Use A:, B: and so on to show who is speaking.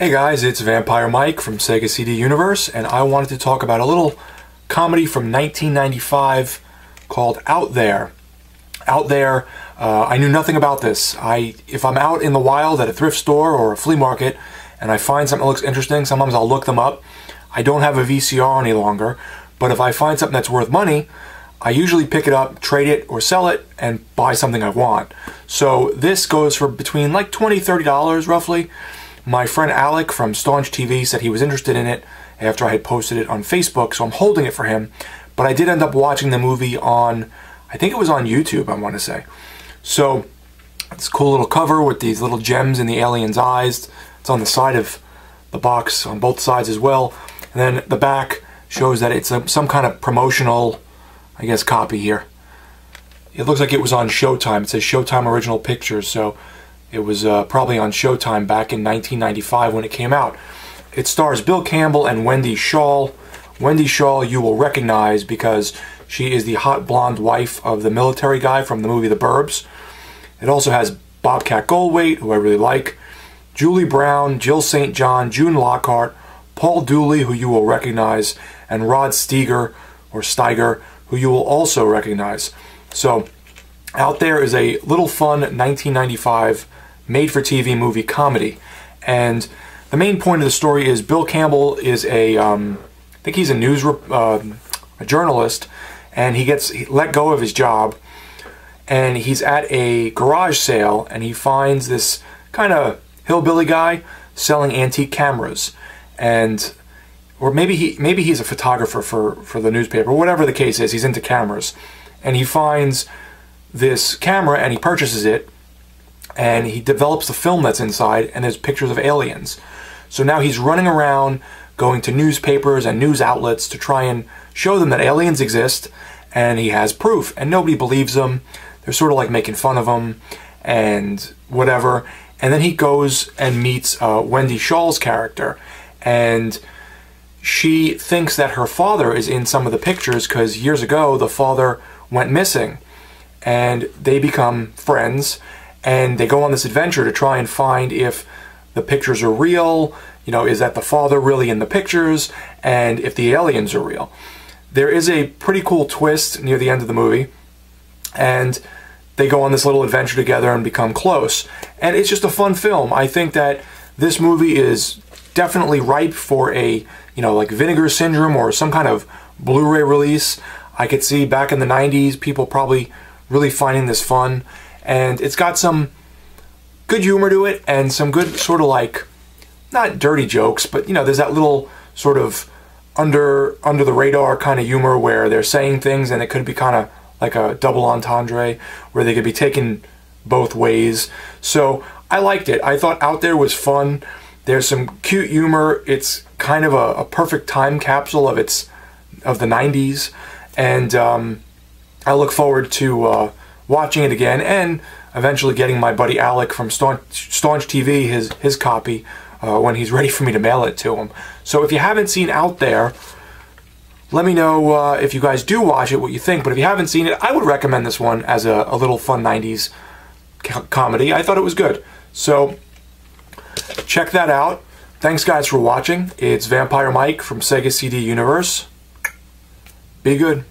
A: Hey guys, it's Vampire Mike from Sega CD Universe, and I wanted to talk about a little comedy from 1995 called Out There. Out There, uh, I knew nothing about this. I, if I'm out in the wild at a thrift store or a flea market and I find something that looks interesting, sometimes I'll look them up. I don't have a VCR any longer, but if I find something that's worth money, I usually pick it up, trade it, or sell it, and buy something I want. So this goes for between like $20, $30 roughly. My friend Alec from Staunch TV said he was interested in it after I had posted it on Facebook, so I'm holding it for him. But I did end up watching the movie on, I think it was on YouTube, I want to say. So it's a cool little cover with these little gems in the alien's eyes. It's on the side of the box on both sides as well. And then the back shows that it's a, some kind of promotional I guess, copy here. It looks like it was on Showtime. It says Showtime Original Pictures, so it was uh, probably on Showtime back in 1995 when it came out. It stars Bill Campbell and Wendy Schaal. Wendy Schaal you will recognize because she is the hot blonde wife of the military guy from the movie The Burbs. It also has Bobcat Goldthwait, who I really like, Julie Brown, Jill St. John, June Lockhart, Paul Dooley, who you will recognize, and Rod Steiger, or Steiger, who you will also recognize. So, out there is a little fun 1995 made for TV movie comedy. And the main point of the story is Bill Campbell is a, um, I think he's a news, uh, a journalist, and he gets let go of his job. And he's at a garage sale, and he finds this kind of hillbilly guy selling antique cameras. And or maybe he maybe he's a photographer for for the newspaper whatever the case is he's into cameras and he finds this camera and he purchases it and he develops the film that's inside and there's pictures of aliens. So now he's running around going to newspapers and news outlets to try and show them that aliens exist and he has proof and nobody believes him. They're sort of like making fun of him and whatever. And then he goes and meets uh, wendy Schaal's character and she thinks that her father is in some of the pictures because years ago the father went missing and they become friends and they go on this adventure to try and find if the pictures are real. You know is that the father really in the pictures? And if the aliens are real. There is a pretty cool twist near the end of the movie. And they go on this little adventure together and become close. And it's just a fun film. I think that this movie is definitely ripe for a you know, like Vinegar Syndrome or some kind of Blu-ray release. I could see back in the 90s people probably really finding this fun. And it's got some good humor to it and some good sort of like, not dirty jokes, but you know, there's that little sort of under under the radar kind of humor where they're saying things and it could be kind of like a double entendre where they could be taken both ways. So I liked it. I thought Out There was fun. There's some cute humor. It's kind of a, a perfect time capsule of its of the 90s, and um, I look forward to uh, watching it again and eventually getting my buddy Alec from Staunch, Staunch TV his his copy uh, when he's ready for me to mail it to him. So if you haven't seen Out There, let me know uh, if you guys do watch it what you think. But if you haven't seen it, I would recommend this one as a, a little fun 90s comedy. I thought it was good. So check that out. Thanks guys for watching. It's Vampire Mike from Sega CD Universe. Be good.